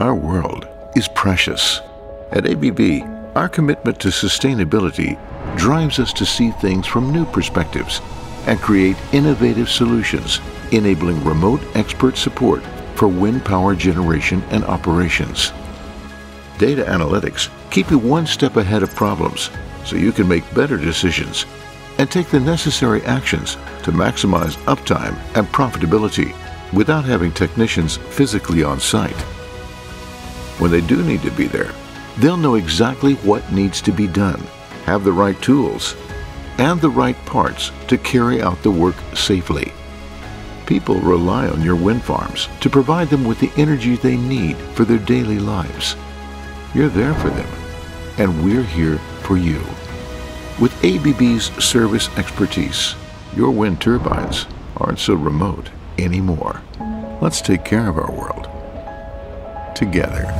Our world is precious. At ABB, our commitment to sustainability drives us to see things from new perspectives and create innovative solutions, enabling remote expert support for wind power generation and operations. Data analytics keep you one step ahead of problems so you can make better decisions and take the necessary actions to maximize uptime and profitability without having technicians physically on site. When they do need to be there, they'll know exactly what needs to be done, have the right tools, and the right parts to carry out the work safely. People rely on your wind farms to provide them with the energy they need for their daily lives. You're there for them, and we're here for you. With ABB's service expertise, your wind turbines aren't so remote anymore. Let's take care of our world together.